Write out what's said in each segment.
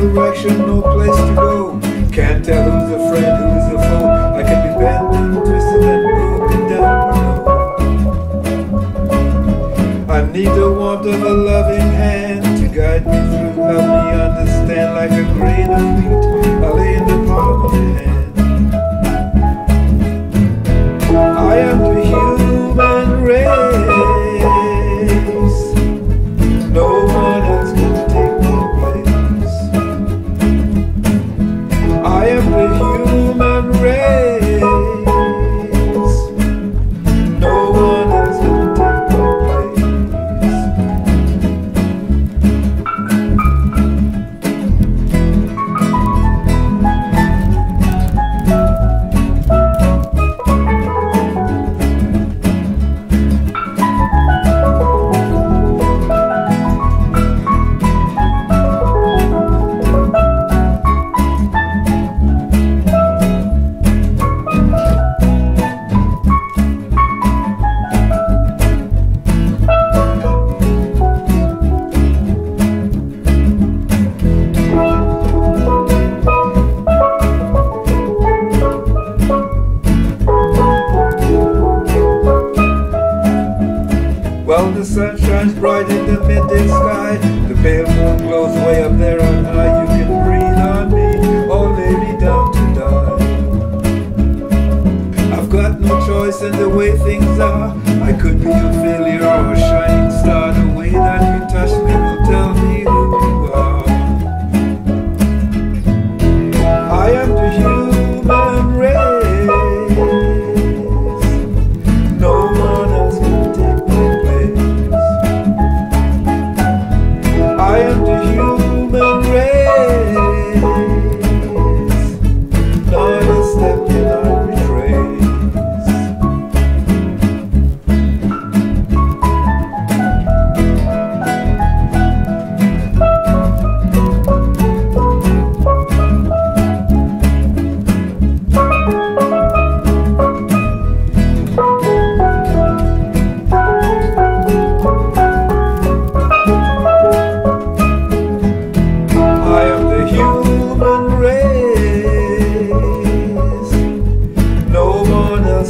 direction, no place to go. Can't tell who's a friend While the sun shines bright in the midday sky, the pale moon glows way up there on high. You can breathe on me, oh lady, down to die. I've got no choice in the way things are. I could be a failure or a shine.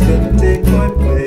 gonna take my place.